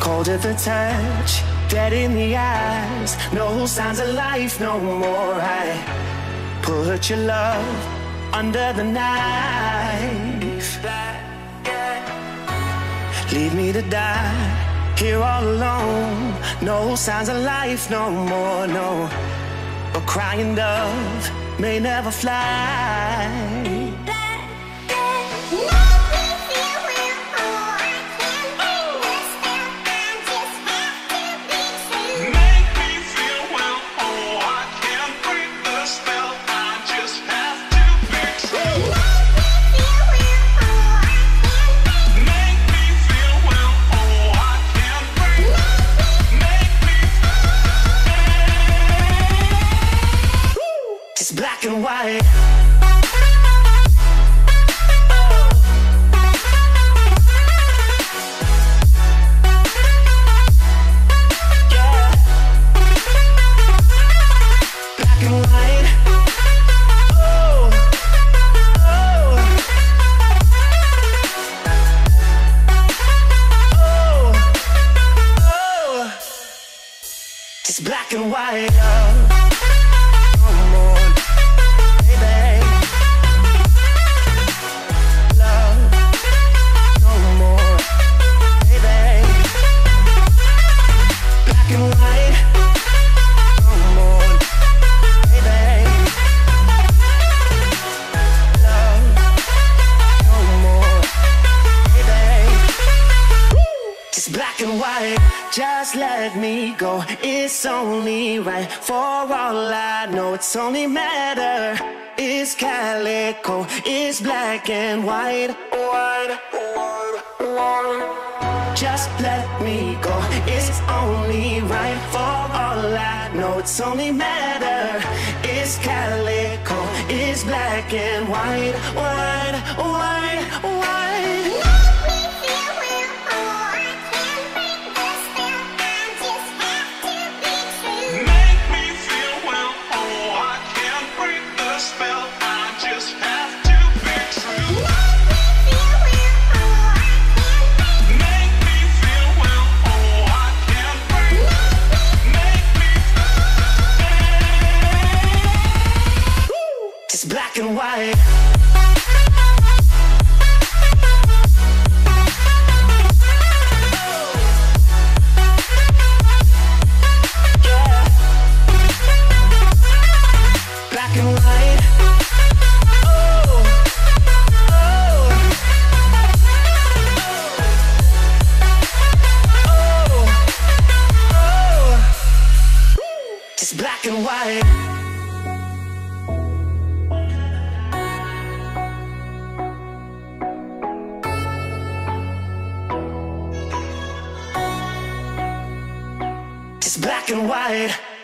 Cold at the touch, dead in the eyes. No signs of life no more. I put your love under the knife. Leave me to die here all alone. No signs of life no more. No, a crying dove may never fly. Black and white. Yeah. Black and white. Oh, oh. oh. oh. Black and white. Just let me go. It's only right. For all I know, it's only matter. It's calico. It's black and white. White, white, white. Just let me go. It's only right. For all I know, it's only matter. It's calico. It's black and white. White, white, white. It's black and white. Black and white. Oh. Oh. oh, oh. Oh. It's black and white. It's black and white.